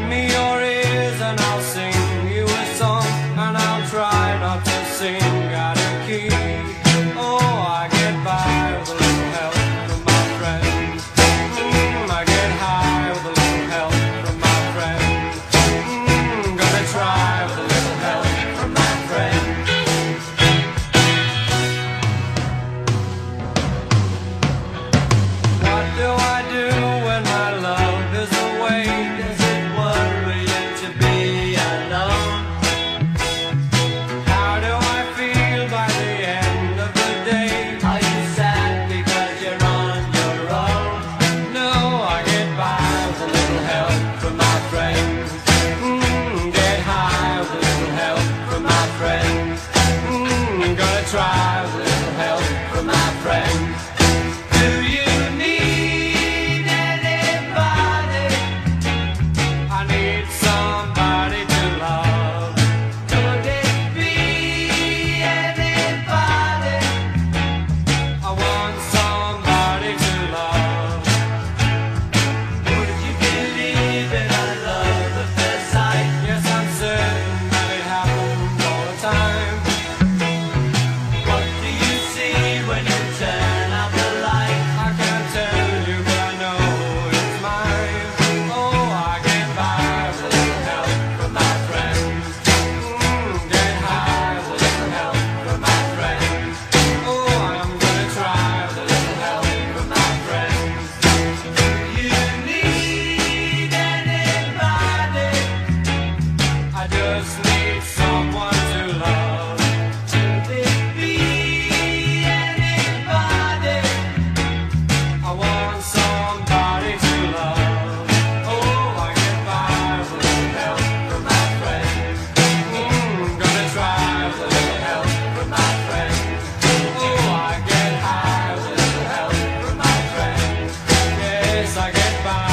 Me your ears and I'll sing you a song And I'll try not to sing. goodbye.